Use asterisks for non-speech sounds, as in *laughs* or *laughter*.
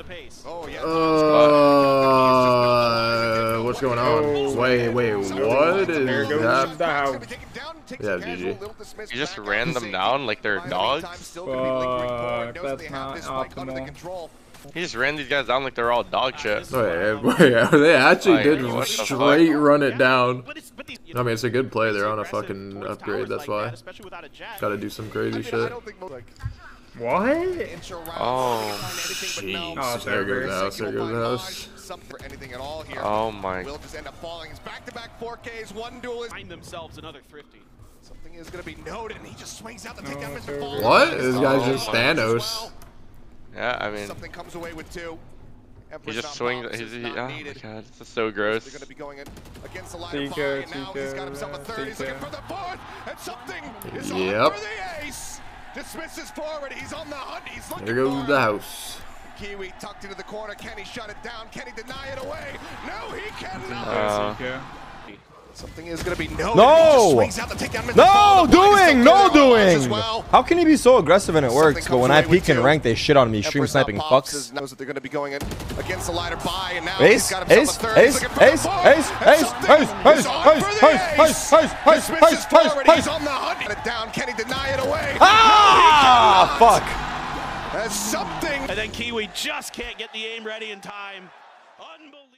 the pace. Oh yeah. Uh, *laughs* what's going on? Wait, wait, what There is goes that? the. Yeah, GG. You just ran them down like they're dogs? Fuck, that's not optimal. He just ran these guys down like they're all dog shit. Wait, wait, they actually Like, did what fuck? straight run it down. But it's, but these, I mean, it's a good play. They're on a fucking upgrade, that's why. that, especially without a Jett. Gotta do some crazy shit. What? Oh, Jeez, oh, there goes the house, there goes the house. Anything at all here. Oh my- Will just end up falling. It's back-to-back 4Ks. One duel is Find themselves another thrifty. something is going to be noted, and he just swings out oh, the No, takedown. sir. Mr. Fall. What? This guy's Oh just my Thanos. yeah. I mean, Something comes away with two. he just swings. He's, he, not oh my god, this is so They're gross. going to be going in against the line of fire, and now he's Tico, got himself a third. He's looking for the fourth, and something is Yep. on for the ace. Dismisses forward. He's on the hunt. He's looking There goes for the house. Kiwi tucked into the corner. Can he shut it down? Can he deny it away? No, he cannot. Uh, Something is going to be no. No! He just swings out the takedown. Mr. No Fall, the blind is doing, no good on Mars as doing. well. How can he be so aggressive and it works, but when I peek in rank, they shit on me, stream sniping fucks. Knows that they're going to be going against the ladder by, and now Ace, he's got himself ace, a third. He's ace, looking for the ace, fourth, ace, and ace, something ace, is ace, on ace, for the ace, ace. ace, ace, ace, Dismisses ace, ace, forward. ace. He's on the hunt. Got it down. Can he deny it away? Ah, No, he cannot. fuck. There's something. And then qw1 just can't get the aim ready in time. Unbelievable.